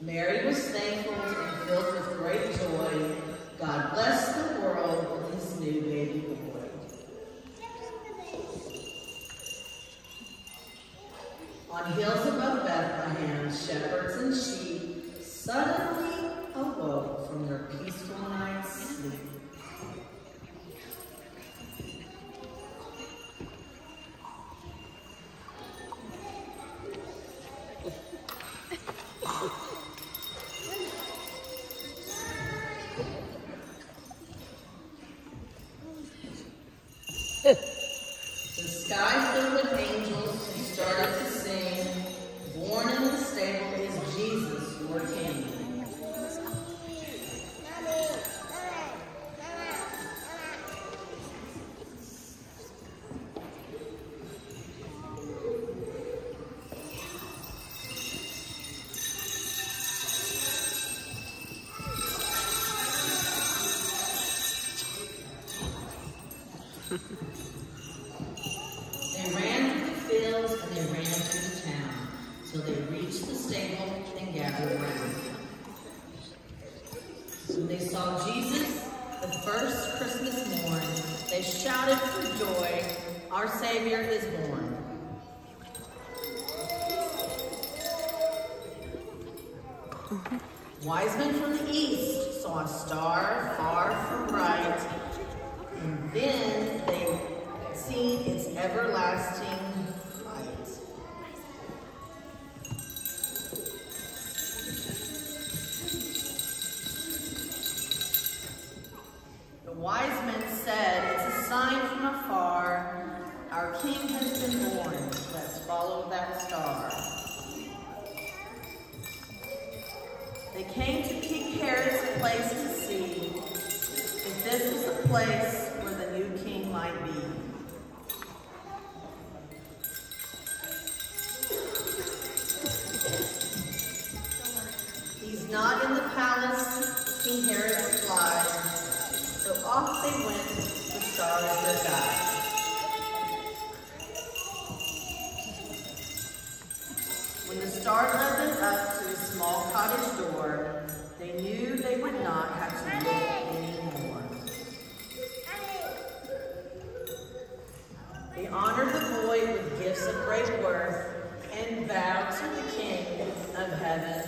Mary was thankful and filled with great joy. God blessed the world with his new baby boy. On hills above Bethlehem, shepherds and sheep suddenly The sky They ran through the fields and they ran through the town till they reached the stable and gathered around. When they saw Jesus, the first Christmas morn, they shouted for joy, our Savior is born. Wise men from the east saw a star far from bright, and then they seen its everlasting light. The wise men said, It's a sign from afar, our king has been born. Let's follow that star. They came to King Herod's place to see if this was the place not in the palace, King Herod replied. So off they went, the star as their guide. When the star led them up to a small cottage door, they knew they would not have to look anymore. They honored the boy with gifts of great worth and vowed to the King of heaven